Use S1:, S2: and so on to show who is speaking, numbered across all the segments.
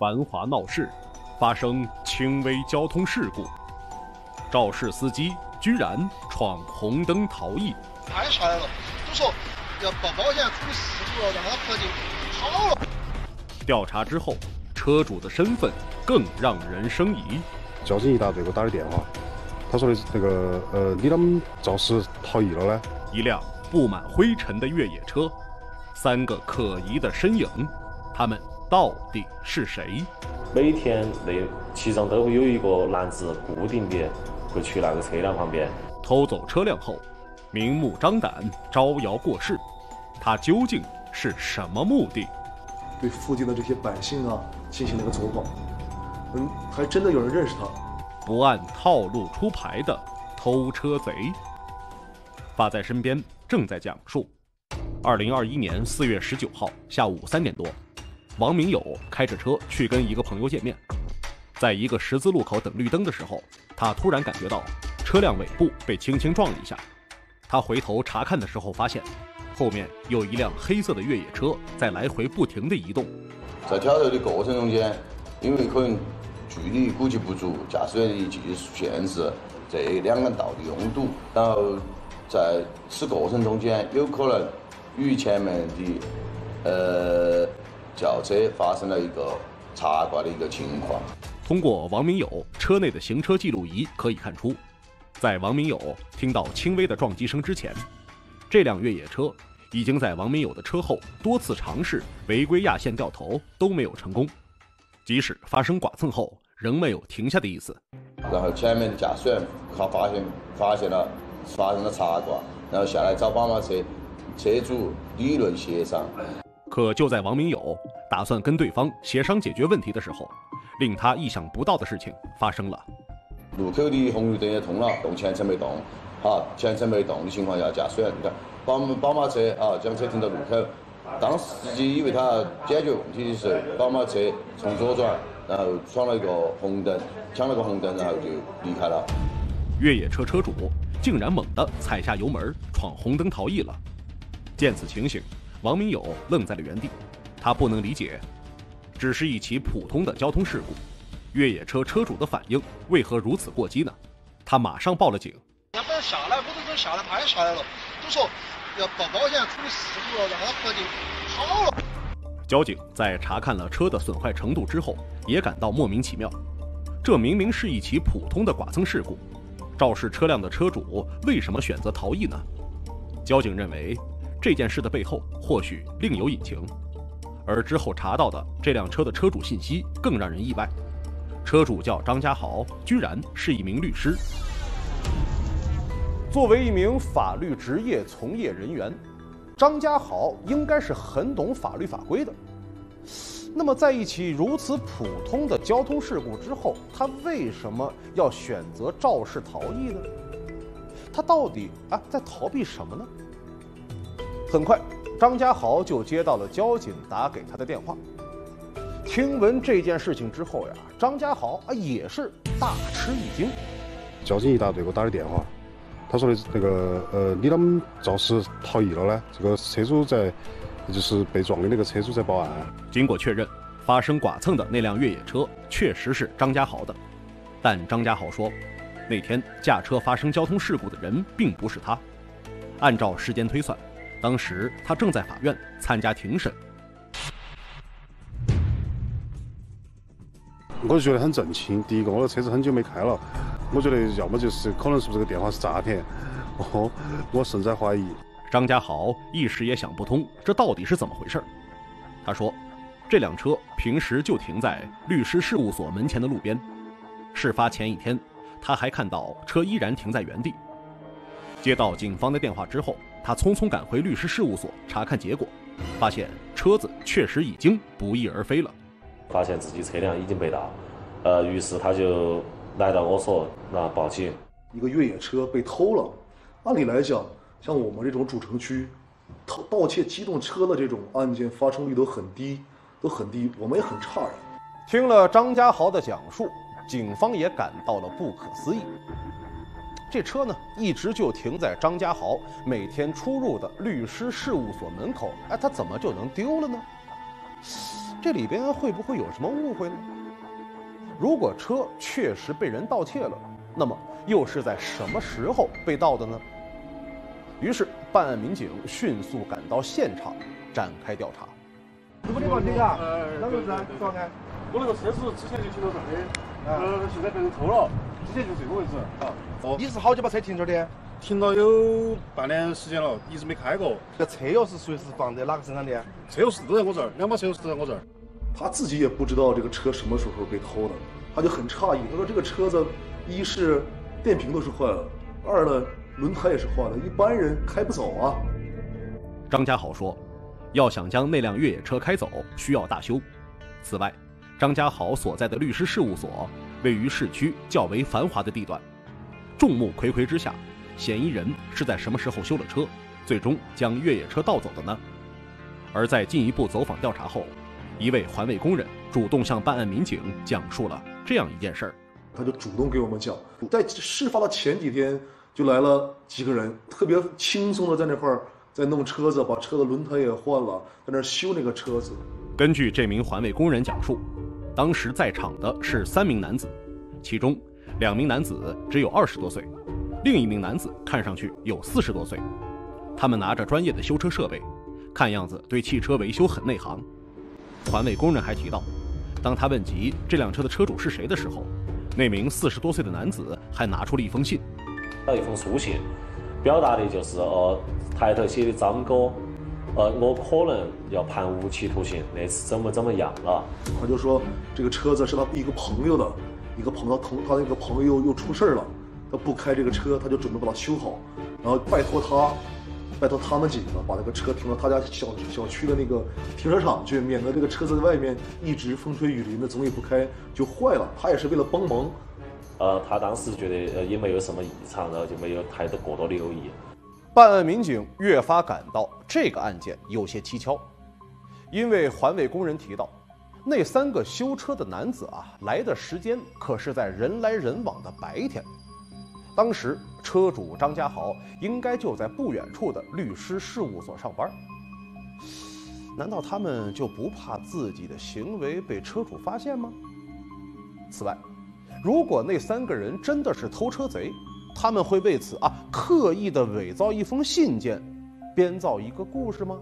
S1: 繁华闹市，发生轻微交通事故，肇事司机居然闯红灯逃逸。
S2: 拍下来了，都说要报保险处理事故了，让他合计跑了。
S1: 调查之后，车主的身份更让人生疑。
S3: 交警一大队给我打的电话，他说的是那个呃，你怎么肇事逃逸了呢？
S1: 一辆布满灰尘的越野车，三个可疑的身影，他们到底是谁？
S4: 每天那其中都会有一个男子固定的会去那个车辆旁边
S1: 偷走车辆后，明目张胆招摇过市，他究竟是什么目的？
S5: 对附近的这些百姓啊进行了个走访，嗯，还真的有人认识他。
S1: 不按套路出牌的偷车贼。发在身边正在讲述：二零二一年四月十九号下午三点多，王明友开着车去跟一个朋友见面，在一个十字路口等绿灯的时候，他突然感觉到车辆尾部被轻轻撞了一下。他回头查看的时候，发现后面有一辆黑色的越野车在来回不停地移动。
S6: 在挑头的过程中间，因为可能距离估计不足，驾驶员的技术限制，这两个道的拥堵，然后。在此过程中间，有可能与前面的呃轿车发生了一个擦挂的一个情况。
S1: 通过王明友车内的行车记录仪可以看出，在王明友听到轻微的撞击声之前，这辆越野车已经在王明友的车后多次尝试违规压线掉头都没有成功，即使发生剐蹭后，仍没有停下的意思。
S6: 然后前面的驾驶员他发现发现了。发生了擦挂，然后下来找宝马车车主理论协商。
S1: 可就在王明友打算跟对方协商解决问题的时候，令他意想不到的事情发生了。
S6: 路口的红绿灯也通了，动前车没动，好，前车没动的情况下，驾驶员你看，宝宝马车啊将车停到路口，当司机以为他解决问题的时候，宝马车从左转，然后闯了一个红灯，抢了个红灯，然后就离开了。
S1: 越野车车主。竟然猛地踩下油门，闯红灯逃逸了。见此情形，王明友愣在了原地。他不能理解，只是一起普通的交通事故，越野车车主的反应为何如此过激呢？他马上报了警。
S2: 要不然下来，我都下来拍下来了，都说要报保险处理事故了，让他合计跑了。
S1: 交警在查看了车的损坏程度之后，也感到莫名其妙。这明明是一起普通的剐蹭事故。肇事车辆的车主为什么选择逃逸呢？交警认为这件事的背后或许另有隐情，而之后查到的这辆车的车主信息更让人意外。车主叫张家豪，居然是一名律师。作为一名法律职业从业人员，张家豪应该是很懂法律法规的。那么，在一起如此普通的交通事故之后，他为什么要选择肇事逃逸呢？他到底啊在逃避什么呢？很快，张家豪就接到了交警打给他的电话。听闻这件事情之后呀，张家豪啊也是大吃一惊。
S3: 交警一大队给我打的电话，他说的那个呃，你啷么肇事逃逸了呢？这个车主在。就是被撞的那个车主在报案。
S1: 经过确认，发生剐蹭的那辆越野车确实是张家豪的，但张家豪说，那天驾车发生交通事故的人并不是他。按照时间推算，当时他正在法院参加庭审。
S3: 我就觉得很震惊。第一个，我的车子很久没开了，我觉得要么就是可能是不是这个电话是诈骗，哦，我甚在怀疑。
S1: 张家豪一时也想不通，这到底是怎么回事他说：“这辆车平时就停在律师事务所门前的路边，事发前一天，他还看到车依然停在原地。接到警方的电话之后，他匆匆赶回律师事务所查看结果，发现车子确实已经不翼而飞了。
S4: 发现自己车辆已经被盗，呃，于是他就来到我所，那报警。
S5: 一个越野车被偷了，按理来讲。”像我们这种主城区，偷盗窃机动车的这种案件发生率都很低，都很低，我们也很诧异。
S1: 听了张家豪的讲述，警方也感到了不可思议。这车呢，一直就停在张家豪每天出入的律师事务所门口，哎，他怎么就能丢了呢？这里边会不会有什么误会呢？如果车确实被人盗窃了，那么又是在什么时候被盗的呢？于是，办案民警迅速赶到现场，展开调查。
S2: 什么地方停啊？哪个是？说看。
S3: 我那个车子之前就停到这儿的，呃，现在被人偷了。之前就这个位置啊。
S2: 哦。你是好久把车停这儿的？
S3: 停了有半年时间了，一直没开过。
S2: 这车钥匙随时放在哪个身上的？
S3: 车钥匙都在我这儿，两把车钥匙都在我这儿。
S5: 他自己也不知道这个车什么时候被偷的，他就很诧异。他说：“这个车子，一是电瓶都是坏了，二呢轮胎也是坏了，一般人开不走啊。”
S1: 张家豪说：“要想将那辆越野车开走，需要大修。此外，张家豪所在的律师事务所位于市区较为繁华的地段，众目睽睽之下。”嫌疑人是在什么时候修了车，最终将越野车盗走的呢？而在进一步走访调查后，一位环卫工人主动向办案民警讲述了这样一件事儿。
S5: 他就主动给我们讲，在事发的前几天就来了几个人，特别轻松的在那块儿在弄车子，把车的轮胎也换了，在那修那个车子。
S1: 根据这名环卫工人讲述，当时在场的是三名男子，其中两名男子只有二十多岁。另一名男子看上去有四十多岁，他们拿着专业的修车设备，看样子对汽车维修很内行。环卫工人还提到，当他问及这辆车的车主是谁的时候，那名四十多岁的男子还拿出了一封信，
S4: 一封书信，表达的就是呃抬头写的张哥，呃我可能要判无期徒刑，那次怎么怎么样了？
S5: 他就说这个车子是他一个朋友的，一个朋友同他那个朋友又出事了。他不开这个车，他就准备把它修好，然后拜托他，拜托他们几个把那个车停到他家小小区的那个停车场去，免得这个车子在外面一直风吹雨淋的，总也不开就坏了。他也是为了帮忙。
S4: 呃，他当时觉得呃也没有什么异常，然后就没有太多过多留意。
S1: 办案民警越发感到这个案件有些蹊跷，因为环卫工人提到，那三个修车的男子啊，来的时间可是在人来人往的白天。当时车主张家豪应该就在不远处的律师事务所上班，难道他们就不怕自己的行为被车主发现吗？此外，如果那三个人真的是偷车贼，他们会为此啊刻意的伪造一封信件，编造一个故事吗？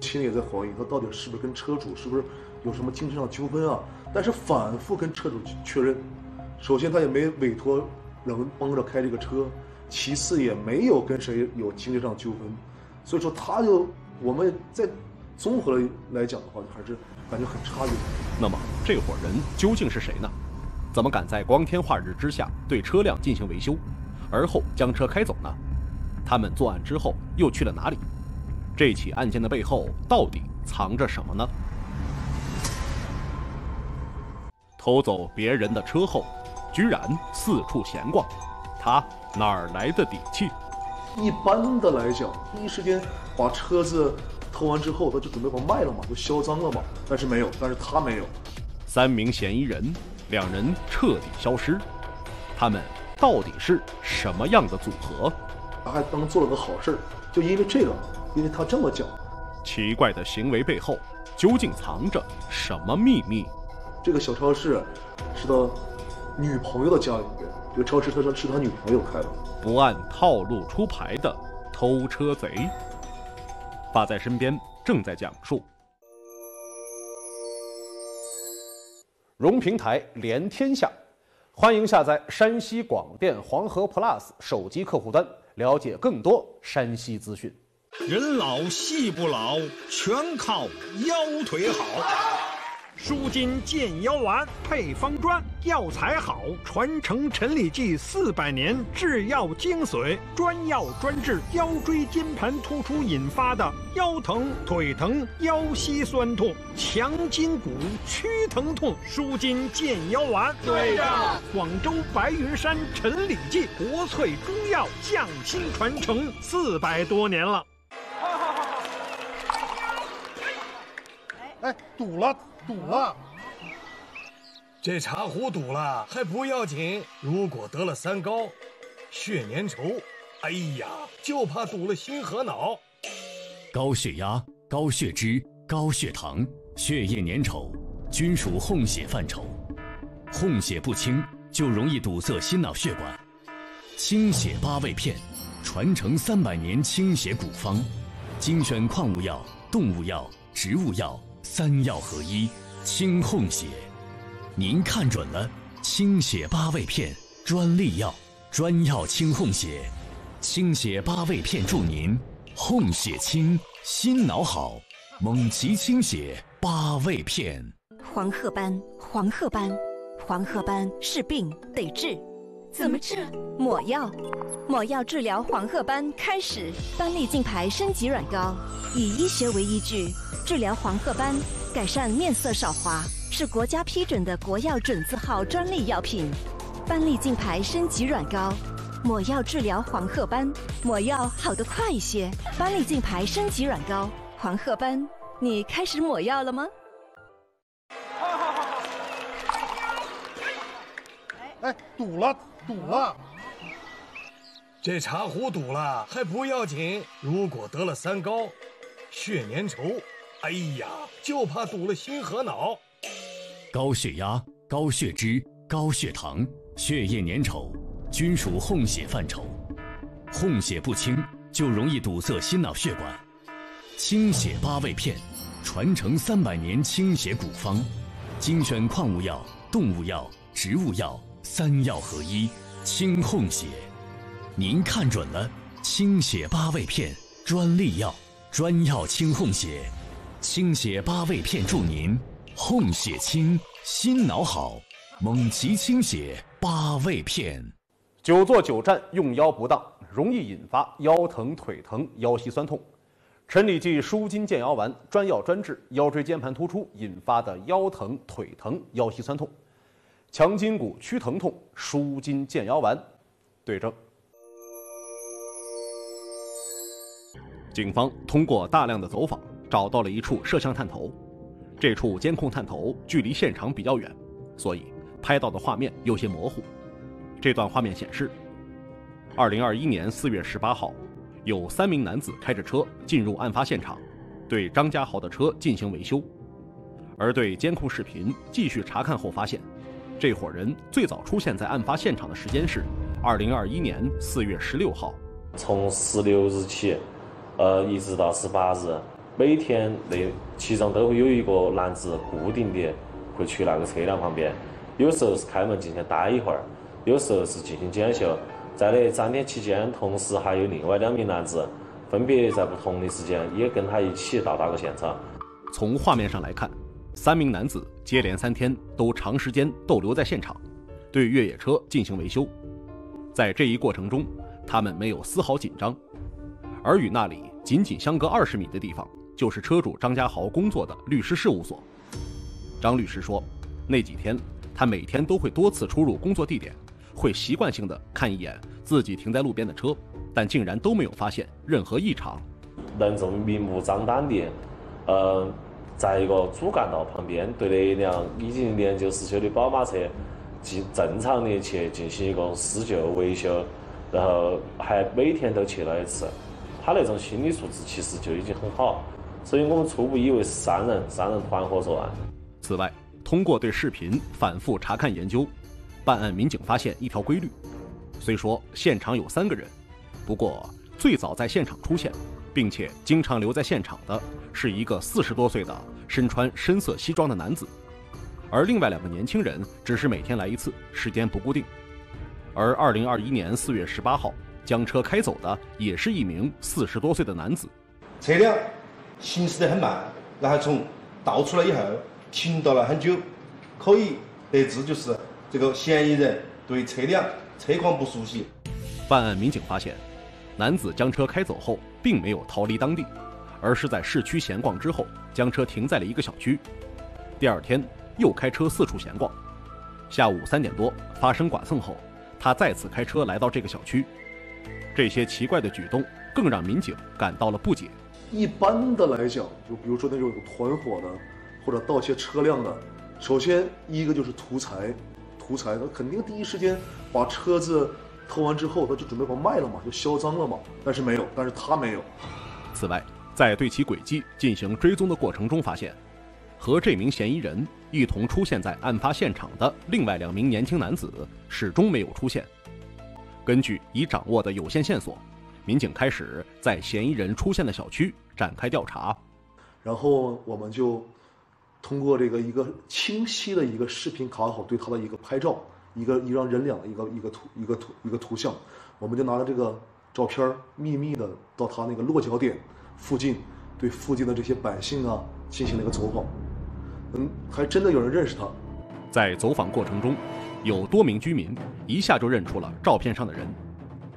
S5: 心里也在怀疑，他到底是不是跟车主是不是有什么精神上纠纷啊？但是反复跟车主确认，首先他也没委托。人帮着开这个车，其次也没有跟谁有经济上纠纷，所以说他就我们在综合来讲的话，还是感觉很诧异。
S1: 那么这伙人究竟是谁呢？怎么敢在光天化日之下对车辆进行维修，而后将车开走呢？他们作案之后又去了哪里？这起案件的背后到底藏着什么呢？偷走别人的车后。居然四处闲逛，他哪儿来的底气？
S5: 一般的来讲，第一时间把车子偷完之后，他就准备把卖了嘛，就销赃了嘛。但是没有，但是他没有。
S1: 三名嫌疑人，两人彻底消失，他们到底是什么样的组合？
S5: 他还当做了个好事儿，就因为这个，因为他这么讲。
S1: 奇怪的行为背后，究竟藏着什么秘密？
S5: 这个小超市，是他。女朋友的家里面，这个超市他说是他女朋友开的。
S1: 不按套路出牌的偷车贼，爸在身边正在讲述。融平台连天下，欢迎下载山西广电黄河 Plus 手机客户端，了解更多山西资讯。
S7: 人老戏不老，全靠腰腿好。舒筋健腰丸配方专，药材好，传承陈李济四百年制药精髓，专药专治腰椎间盘突出引发的腰疼、腿疼、腰膝酸痛、强筋骨、屈疼痛。舒筋健腰丸，
S8: 对的。
S7: 广州白云山陈李济国粹中药匠心传承四百多年了。
S2: 哎，堵了。堵了，
S9: 这茶壶堵了还不要紧，如果得了三高、血粘稠，哎呀，就怕堵了心和脑。
S10: 高血压、高血脂、高血糖，
S8: 血液粘稠，均属混血范畴。混血不清就容易堵塞心脑血管。清血八味片，传承三百年清血古方，精选矿物药、动物药、植物药三药合一，清控血。您看准了，清血八味片专利药，专药清控血，清血八味片助您控血清，心脑好。蒙奇清血八味片，
S10: 黄褐斑，黄褐斑，黄褐斑是病得治，怎么治？抹药，抹药治疗黄褐斑。开始，班利净牌升级软膏，以医学为依据治疗黄褐斑，改善面色少华，是国家批准的国药准字号专利药品。班利净牌升级软膏，抹药治疗黄褐斑，抹药好得快一些。班利净牌升级软膏。黄褐斑，你开始抹药了吗？
S5: 哎，堵了，堵了！
S9: 这茶壶堵了还不要紧，如果得了三高，血粘稠，哎呀，就怕堵了心和脑。
S8: 高血压、高血脂、高血糖、血液粘稠，均属混血范畴。混血不清就容易堵塞心脑血管。清血八味片，传承三百年清血古方，精选矿物药、动物药、植物药三药合一，清控血。您看准了，清血八味片专利药，专药清控血，清血八味片助您控血清，心脑好。蒙奇清血八味片，
S1: 久坐久站用腰不当，容易引发腰疼、腿疼、腰膝酸痛。陈李济舒筋健腰丸专药专治腰椎间盘突出引发的腰疼、腿疼、腰膝酸痛，强筋骨、驱疼痛，舒筋健腰丸，对症。警方通过大量的走访，找到了一处摄像探头。这处监控探头距离现场比较远，所以拍到的画面有些模糊。这段画面显示，二零二一年四月十八号。有三名男子开着车进入案发现场，对张家豪的车进行维修。而对监控视频继续查看后发现，这伙人最早出现在案发现场的时间是二零二一年四月十六号。
S4: 从十六日起，呃，一直到十八日，每天那其中都会有一个男子固定的会去那个车辆旁边，有时候是开门进去待一会儿，有时候是进行检修。在那三天期间，同时还有另外两名男子，分别在不同的时间也跟他一起到达过现场。
S1: 从画面上来看，三名男子接连三天都长时间逗留在现场，对越野车进行维修。在这一过程中，他们没有丝毫紧张。而与那里仅仅相隔二十米的地方，就是车主张家豪工作的律师事务所。张律师说，那几天他每天都会多次出入工作地点。会习惯性的看一眼自己停在路边的车，但竟然都没有发现任何异常。
S4: 能这么明目张胆的，呃，在一个主干道旁边对那辆已经年久失修的宝马车进正常的去进行一个施救维修，然后还每天都去了一次，他那种心理素质其实就已经很好，所以我们初步以为是三人三人团伙作案。
S1: 此外，通过对视频反复查看研究。办案民警发现一条规律：虽说现场有三个人，不过最早在现场出现，并且经常留在现场的是一个四十多岁的身穿深色西装的男子，而另外两个年轻人只是每天来一次，时间不固定。而二零二一年四月十八号将车开走的也是一名四十多岁的男子。
S11: 车辆行驶得很慢，然后从倒出来以后停到了很久，可以得知就是。这个嫌疑人对车辆车况不熟悉。
S1: 办案民警发现，男子将车开走后，并没有逃离当地，而是在市区闲逛之后，将车停在了一个小区。第二天又开车四处闲逛。下午三点多发生剐蹭后，他再次开车来到这个小区。这些奇怪的举动更让民警感到了不解。
S5: 一般的来讲，就比如说那种团伙的或者盗窃车辆的，首先一个就是图财。图财，他肯定第一时间把车子偷完之后，他就准备把卖了嘛，就销赃了嘛。但是没有，但是他没有。
S1: 此外，在对其轨迹进行追踪的过程中，发现和这名嫌疑人一同出现在案发现场的另外两名年轻男子始终没有出现。根据已掌握的有限线索，民警开始在嫌疑人出现的小区展开调查。
S5: 然后我们就通过这个一个清晰的一个视频卡口对他的一个拍照，一个一张人脸的一个一个图一个图一个图像，我们就拿着这个照片儿秘密的到他那个落脚点附近，对附近的这些百姓啊进行了一个走访。嗯，还真的有人认识他。
S1: 在走访过程中，有多名居民一下就认出了照片上的人，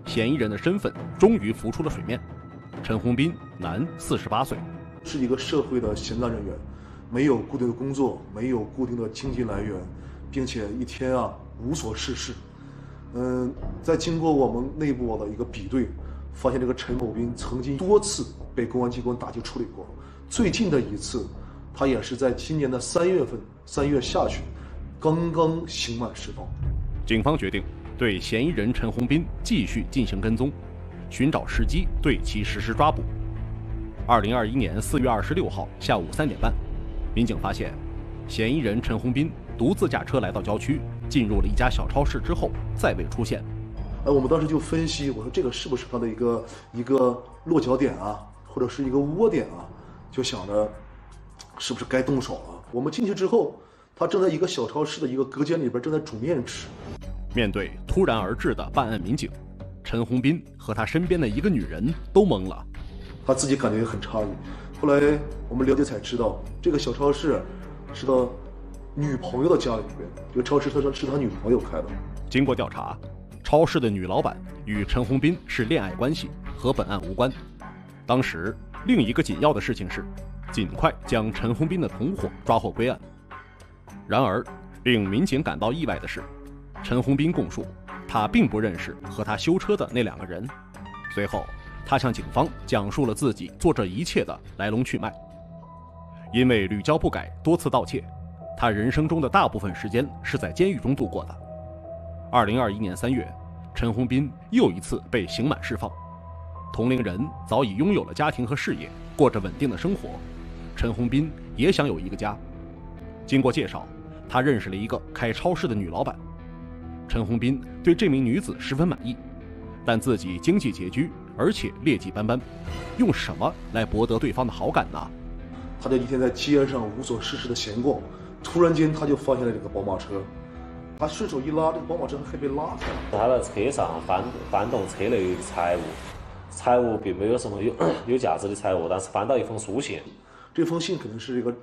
S1: 嫌疑人的身份终于浮出了水面：陈洪斌，男，四十八岁。
S5: 是一个社会的闲杂人员，没有固定的工作，没有固定的经济来源，并且一天啊无所事事。嗯，在经过我们内部的一个比对，发现这个陈某斌曾经多次被公安机关打击处理过。最近的一次，他也是在今年的三月份，三月下旬，刚刚刑满释放。
S1: 警方决定对嫌疑人陈洪斌继续进行跟踪，寻找时机对其实施抓捕。二零二一年四月二十六号下午三点半，民警发现，嫌疑人陈洪斌独自驾车来到郊区，进入了一家小超市之后再未出现。
S5: 哎，我们当时就分析，我说这个是不是他的一个一个落脚点啊，或者是一个窝点啊？就想着，是不是该动手了？我们进去之后，他正在一个小超市的一个隔间里边正在煮面吃。
S1: 面对突然而至的办案民警，陈洪斌和他身边的一个女人都懵了。
S5: 他自己感觉也很诧异，后来我们了解才知道，这个小超市是他女朋友的家里面。这个超市他说是他女朋友开的。
S1: 经过调查，超市的女老板与陈洪斌是恋爱关系，和本案无关。当时另一个紧要的事情是，尽快将陈洪斌的同伙抓获归案。然而，令民警感到意外的是，陈洪斌供述，他并不认识和他修车的那两个人。随后。他向警方讲述了自己做这一切的来龙去脉。因为屡教不改、多次盗窃，他人生中的大部分时间是在监狱中度过的。二零二一年三月，陈洪斌又一次被刑满释放。同龄人早已拥有了家庭和事业，过着稳定的生活。陈洪斌也想有一个家。经过介绍，他认识了一个开超市的女老板。陈洪斌对这名女子十分满意，但自己经济拮据。而且劣迹斑斑，用什么来博得对方的好感呢？
S5: 他就一天在街上无所事事的闲逛，突然间他就发现了这个宝马车，他顺手一拉，这个宝马车还被拉开了。
S4: 他的车上翻翻动车内的财物，财物并没有什么有 有价值的财物，但是翻到一封书信。
S5: 这封信可能是这个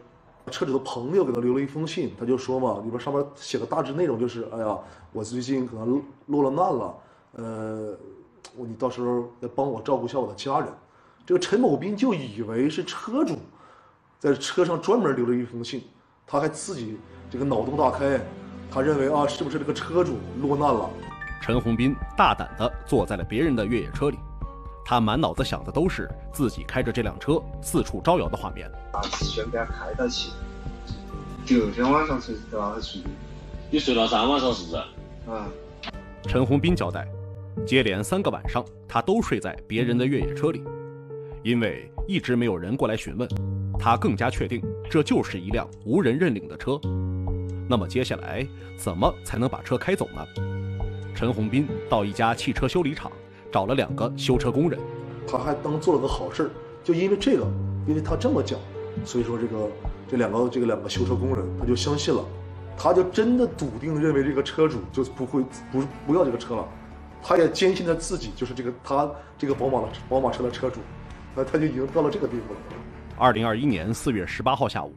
S5: 车主的朋友给他留了一封信，他就说嘛，里边上面写的大致内容就是：哎呀，我最近可能落了难了，呃。你到时候再帮我照顾一下我的家人。这个陈某斌就以为是车主在车上专门留了一封信，他还自己这个脑洞大开，他认为啊，是不是这个车主落难了？
S1: 陈洪斌大胆地坐在了别人的越野车里，他满脑子想的都是自己开着这辆车四处招摇的画面。
S12: 啊，顺便开到起。昨天晚上才到他去，
S13: 你睡了三晚上是不是？
S12: 啊。
S1: 陈洪斌交代。接连三个晚上，他都睡在别人的越野车里，因为一直没有人过来询问，他更加确定这就是一辆无人认领的车。那么接下来怎么才能把车开走呢？陈洪斌到一家汽车修理厂找了两个修车工人，
S5: 他还当做了个好事儿，就因为这个，因为他这么讲，所以说这个这两个这个两个修车工人他就相信了，他就真的笃定认为这个车主就不会不不要这个车了。他也坚信他自己就是这个他这个宝马的宝马车的车主，那他就已经到了这个地步了。
S1: 二零二一年四月十八号下午，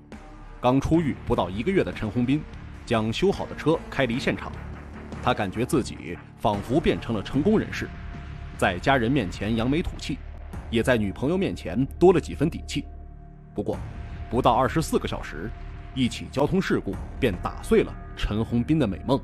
S1: 刚出狱不到一个月的陈洪斌，将修好的车开离现场，他感觉自己仿佛变成了成功人士，在家人面前扬眉吐气，也在女朋友面前多了几分底气。不过，不到二十四个小时，一起交通事故便打碎了陈洪斌的美梦。